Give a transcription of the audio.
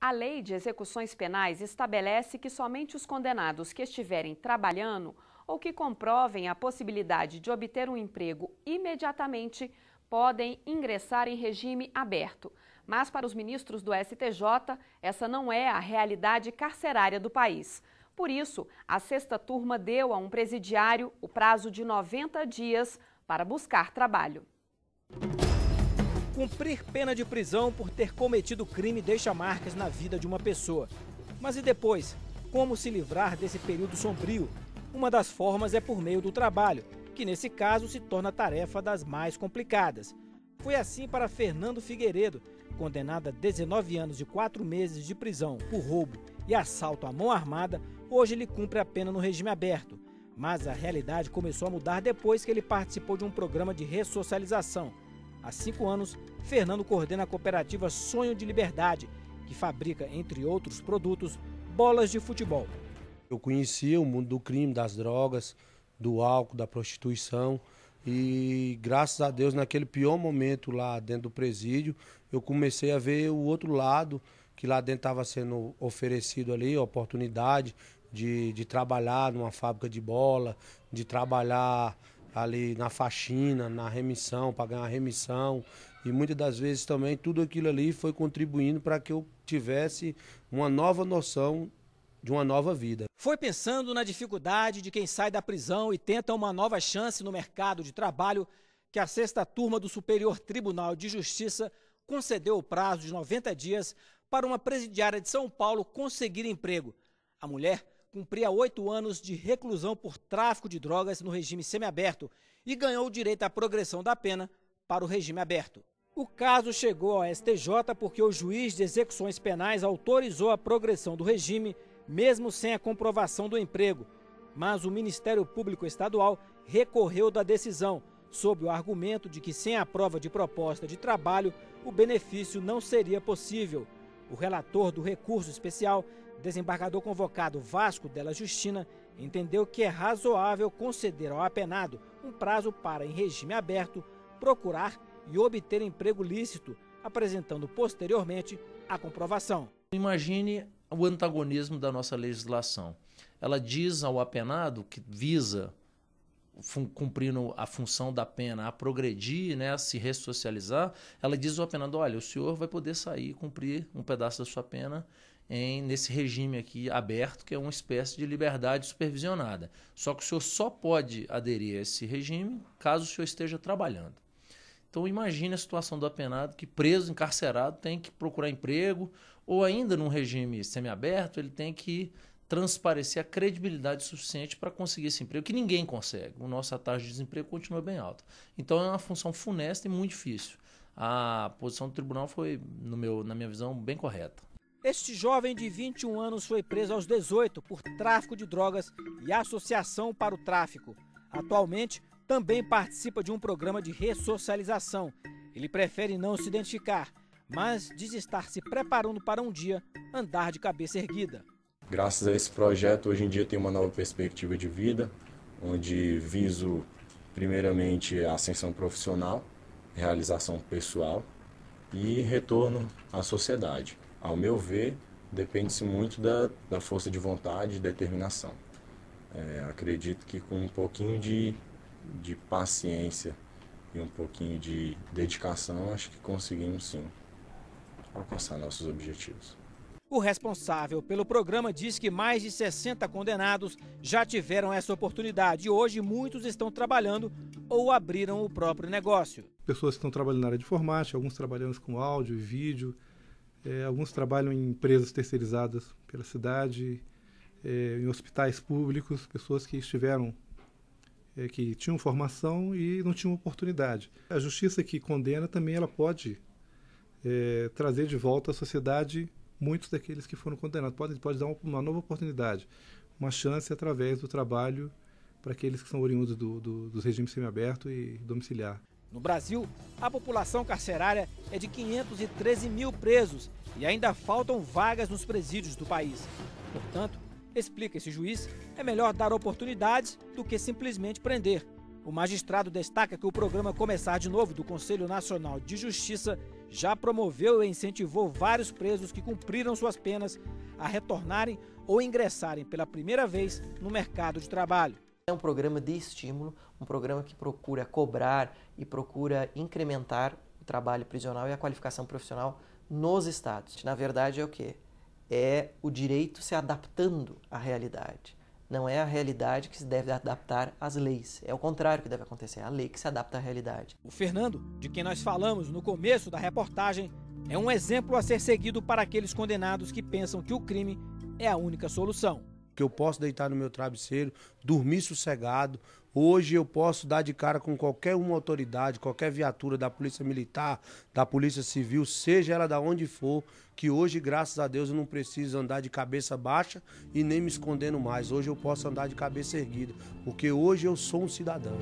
A lei de execuções penais estabelece que somente os condenados que estiverem trabalhando ou que comprovem a possibilidade de obter um emprego imediatamente podem ingressar em regime aberto. Mas para os ministros do STJ, essa não é a realidade carcerária do país. Por isso, a sexta turma deu a um presidiário o prazo de 90 dias para buscar trabalho. Cumprir pena de prisão por ter cometido crime deixa marcas na vida de uma pessoa. Mas e depois? Como se livrar desse período sombrio? Uma das formas é por meio do trabalho, que nesse caso se torna tarefa das mais complicadas. Foi assim para Fernando Figueiredo, condenado a 19 anos e 4 meses de prisão por roubo e assalto à mão armada, hoje ele cumpre a pena no regime aberto. Mas a realidade começou a mudar depois que ele participou de um programa de ressocialização Há cinco anos, Fernando coordena a cooperativa Sonho de Liberdade, que fabrica, entre outros produtos, bolas de futebol. Eu conhecia o mundo do crime, das drogas, do álcool, da prostituição. E graças a Deus, naquele pior momento lá dentro do presídio, eu comecei a ver o outro lado, que lá dentro estava sendo oferecido ali, a oportunidade de, de trabalhar numa fábrica de bola, de trabalhar ali na faxina, na remissão, para ganhar remissão. E muitas das vezes também tudo aquilo ali foi contribuindo para que eu tivesse uma nova noção de uma nova vida. Foi pensando na dificuldade de quem sai da prisão e tenta uma nova chance no mercado de trabalho que a sexta turma do Superior Tribunal de Justiça concedeu o prazo de 90 dias para uma presidiária de São Paulo conseguir emprego. A mulher cumpria oito anos de reclusão por tráfico de drogas no regime semiaberto e ganhou o direito à progressão da pena para o regime aberto. O caso chegou ao STJ porque o juiz de execuções penais autorizou a progressão do regime, mesmo sem a comprovação do emprego. Mas o Ministério Público Estadual recorreu da decisão, sob o argumento de que, sem a prova de proposta de trabalho, o benefício não seria possível. O relator do recurso especial desembargador convocado Vasco Della Justina entendeu que é razoável conceder ao apenado um prazo para, em regime aberto, procurar e obter emprego lícito, apresentando posteriormente a comprovação. Imagine o antagonismo da nossa legislação. Ela diz ao apenado que visa cumprindo a função da pena a progredir, né, a se ressocializar, ela diz ao apenado, olha, o senhor vai poder sair e cumprir um pedaço da sua pena em, nesse regime aqui aberto, que é uma espécie de liberdade supervisionada. Só que o senhor só pode aderir a esse regime caso o senhor esteja trabalhando. Então imagine a situação do apenado que preso, encarcerado, tem que procurar emprego, ou ainda num regime semiaberto, ele tem que transparecer a credibilidade suficiente para conseguir esse emprego, que ninguém consegue. O nossa taxa de desemprego continua bem alta. Então é uma função funesta e muito difícil. A posição do tribunal foi, no meu, na minha visão, bem correta. Este jovem de 21 anos foi preso aos 18 por tráfico de drogas e associação para o tráfico. Atualmente, também participa de um programa de ressocialização. Ele prefere não se identificar, mas diz estar se preparando para um dia andar de cabeça erguida. Graças a esse projeto, hoje em dia tenho uma nova perspectiva de vida, onde viso primeiramente a ascensão profissional, realização pessoal e retorno à sociedade ao meu ver, depende-se muito da, da força de vontade e determinação. É, acredito que com um pouquinho de, de paciência e um pouquinho de dedicação, acho que conseguimos sim alcançar nossos objetivos. O responsável pelo programa diz que mais de 60 condenados já tiveram essa oportunidade e hoje muitos estão trabalhando ou abriram o próprio negócio. Pessoas que estão trabalhando na área de informática, alguns trabalhando com áudio e vídeo, é, alguns trabalham em empresas terceirizadas pela cidade, é, em hospitais públicos, pessoas que estiveram, é, que tinham formação e não tinham oportunidade. A justiça que condena também ela pode é, trazer de volta à sociedade muitos daqueles que foram condenados. Pode, pode dar uma, nova oportunidade, uma chance através do trabalho para aqueles que são oriundos do, do, dos regimes semiaberto e domiciliar. No Brasil, a população carcerária é de 513 mil presos e ainda faltam vagas nos presídios do país. Portanto, explica esse juiz, é melhor dar oportunidades do que simplesmente prender. O magistrado destaca que o programa Começar de Novo do Conselho Nacional de Justiça já promoveu e incentivou vários presos que cumpriram suas penas a retornarem ou ingressarem pela primeira vez no mercado de trabalho. É um programa de estímulo, um programa que procura cobrar e procura incrementar o trabalho prisional e a qualificação profissional nos estados. Na verdade, é o que? É o direito se adaptando à realidade. Não é a realidade que se deve adaptar às leis. É o contrário que deve acontecer, é a lei que se adapta à realidade. O Fernando, de quem nós falamos no começo da reportagem, é um exemplo a ser seguido para aqueles condenados que pensam que o crime é a única solução. Que eu posso deitar no meu travesseiro, dormir sossegado. Hoje eu posso dar de cara com qualquer uma autoridade, qualquer viatura da Polícia Militar, da Polícia Civil, seja ela da onde for, que hoje, graças a Deus, eu não preciso andar de cabeça baixa e nem me escondendo mais. Hoje eu posso andar de cabeça erguida, porque hoje eu sou um cidadão.